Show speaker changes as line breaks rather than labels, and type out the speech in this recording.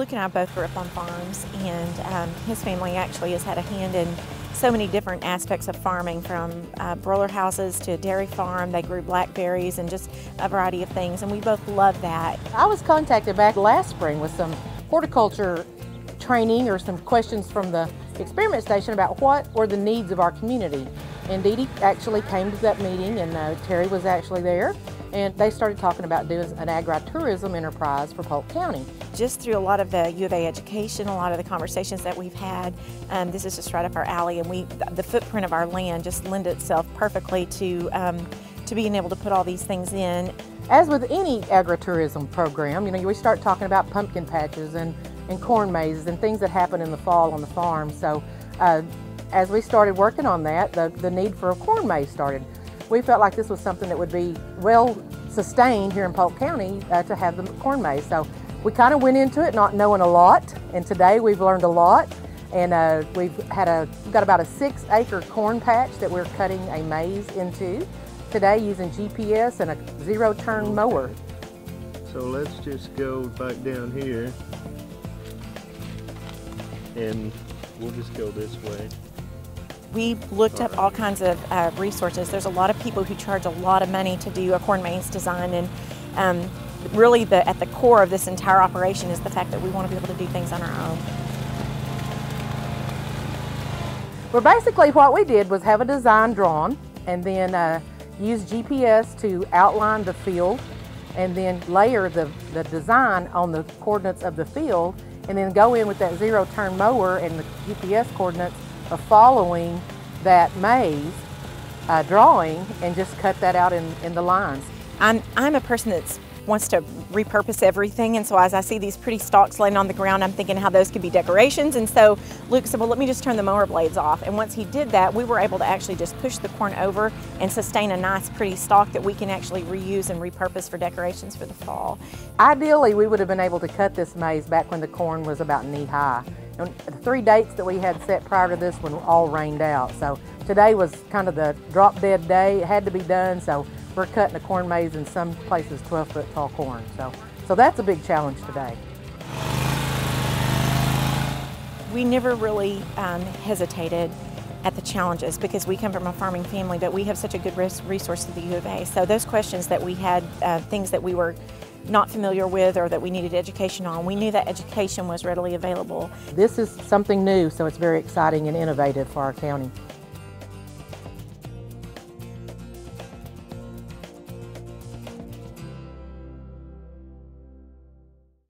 Luke and I both grew up on farms, and um, his family actually has had a hand in so many different aspects of farming from uh, broiler houses to dairy farm. They grew blackberries and just a variety of things, and we both love that.
I was contacted back last spring with some horticulture training or some questions from the experiment station about what were the needs of our community. And Deedee actually came to that meeting, and uh, Terry was actually there and they started talking about doing an agritourism enterprise for Polk County.
Just through a lot of the U of A education, a lot of the conversations that we've had, um, this is just right up our alley, and we the footprint of our land just lend itself perfectly to um, to being able to put all these things in.
As with any agritourism program, you know, we start talking about pumpkin patches and, and corn mazes and things that happen in the fall on the farm. So uh, as we started working on that, the, the need for a corn maze started we felt like this was something that would be well sustained here in Polk County uh, to have the corn maze. So we kind of went into it not knowing a lot, and today we've learned a lot. And uh, we've had a we've got about a six acre corn patch that we're cutting a maze into today using GPS and a zero turn mower.
So let's just go back down here and we'll just go this way.
We looked up all kinds of uh, resources. There's a lot of people who charge a lot of money to do a corn maze design, and um, really, the, at the core of this entire operation is the fact that we want to be able to do things on our own.
Well, basically, what we did was have a design drawn, and then uh, use GPS to outline the field, and then layer the, the design on the coordinates of the field, and then go in with that zero turn mower and the GPS coordinates of following that maze uh, drawing and just cut that out in, in the lines.
I'm, I'm a person that wants to repurpose everything and so as I see these pretty stalks laying on the ground I'm thinking how those could be decorations and so Luke said well let me just turn the mower blades off and once he did that we were able to actually just push the corn over and sustain a nice pretty stalk that we can actually reuse and repurpose for decorations for the fall.
Ideally we would have been able to cut this maze back when the corn was about knee high the three dates that we had set prior to this one all rained out. So today was kind of the drop dead day. It had to be done. So we're cutting a corn maze in some places 12 foot tall corn. So, so that's a big challenge today.
We never really um, hesitated at the challenges because we come from a farming family, but we have such a good resource to the U of A. So those questions that we had, uh, things that we were not familiar with or that we needed education on. We knew that education was readily available.
This is something new, so it's very exciting and innovative for our county.